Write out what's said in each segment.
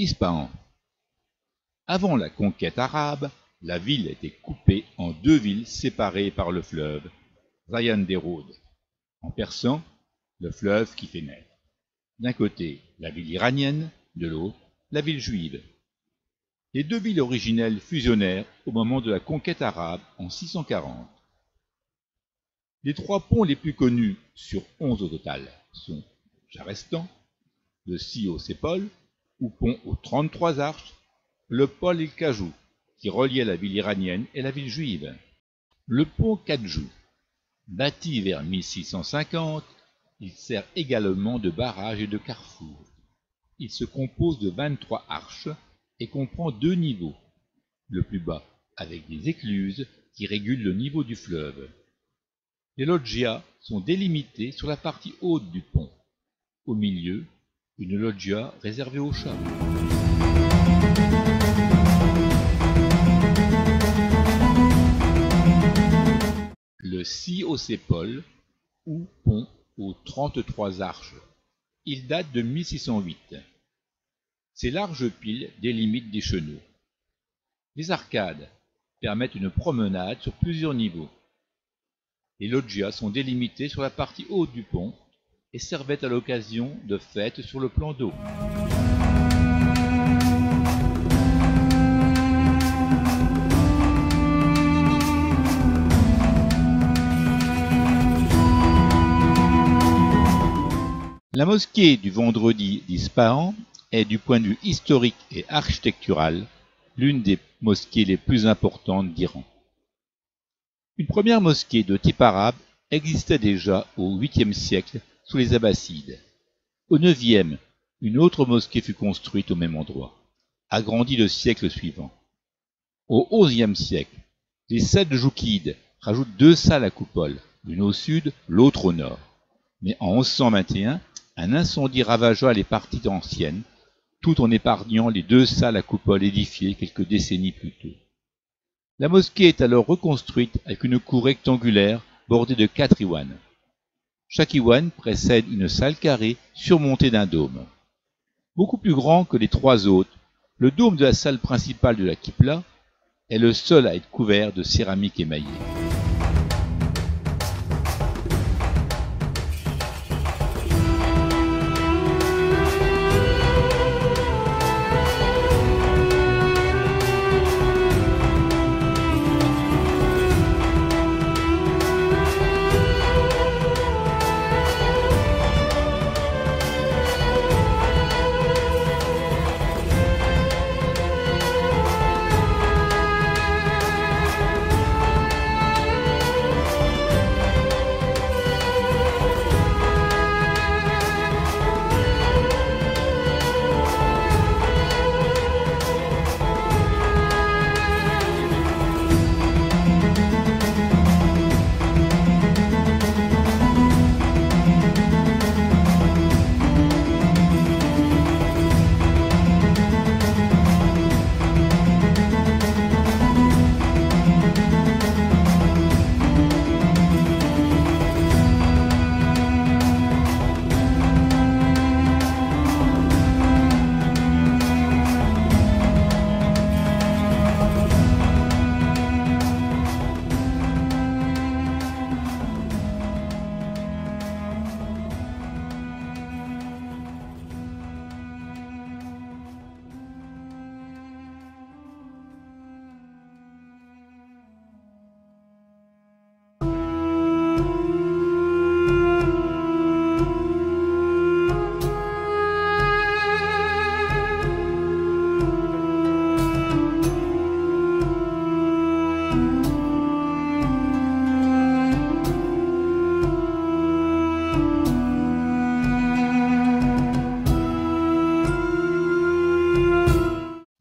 Ispahan. Avant la conquête arabe, la ville était coupée en deux villes séparées par le fleuve, Zayan Derod, en persan, le fleuve qui fait naître. D'un côté, la ville iranienne, de l'autre, la ville juive. Les deux villes originelles fusionnèrent au moment de la conquête arabe en 640. Les trois ponts les plus connus, sur onze au total, sont Jarestan, le Sio-Sépol, ou pont aux 33 arches, le Pol el Kajou, qui reliait la ville iranienne et la ville juive. Le pont Kajou, bâti vers 1650, il sert également de barrage et de carrefour. Il se compose de 23 arches et comprend deux niveaux. Le plus bas, avec des écluses qui régulent le niveau du fleuve. Les loggias sont délimités sur la partie haute du pont. Au milieu, une loggia réservée aux chats. Le Siocépol, ou pont aux 33 arches. Il date de 1608. Ces larges piles délimitent des chenaux. Les arcades permettent une promenade sur plusieurs niveaux. Les loggias sont délimités sur la partie haute du pont et servaient à l'occasion de fêtes sur le plan d'eau. La mosquée du vendredi d'Ispahan est du point de vue historique et architectural l'une des mosquées les plus importantes d'Iran. Une première mosquée de type arabe existait déjà au 8e siècle les Abbassides. Au 9e, une autre mosquée fut construite au même endroit, agrandie le siècle suivant. Au XIe siècle, les Seldjoukides rajoutent deux salles à coupole, l'une au sud, l'autre au nord. Mais en 1121, un incendie ravagea les parties anciennes, tout en épargnant les deux salles à coupole édifiées quelques décennies plus tôt. La mosquée est alors reconstruite avec une cour rectangulaire bordée de quatre iwanes. Chaque iwan précède une salle carrée surmontée d'un dôme. Beaucoup plus grand que les trois autres, le dôme de la salle principale de la Kipla est le seul à être couvert de céramique émaillée.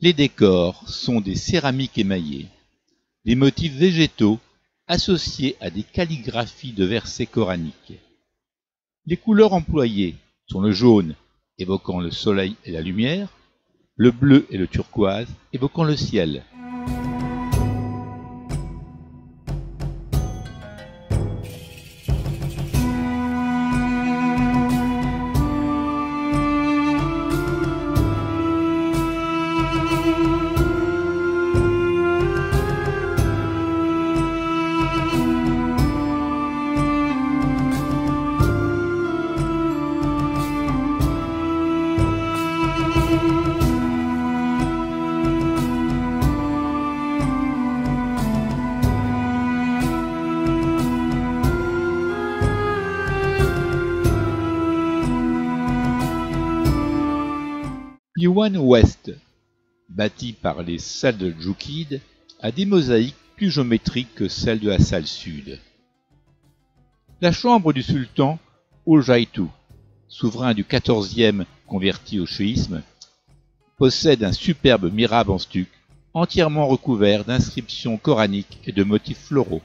Les décors sont des céramiques émaillées, des motifs végétaux associés à des calligraphies de versets coraniques. Les couleurs employées sont le jaune évoquant le soleil et la lumière, le bleu et le turquoise évoquant le ciel. Pliwan Ouest, bâti par les salles de a des mosaïques plus géométriques que celles de la salle sud. La chambre du sultan Ojaitu, souverain du XIVe converti au chiisme, possède un superbe mirabe en stuc entièrement recouvert d'inscriptions coraniques et de motifs floraux.